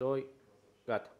Doy, gato.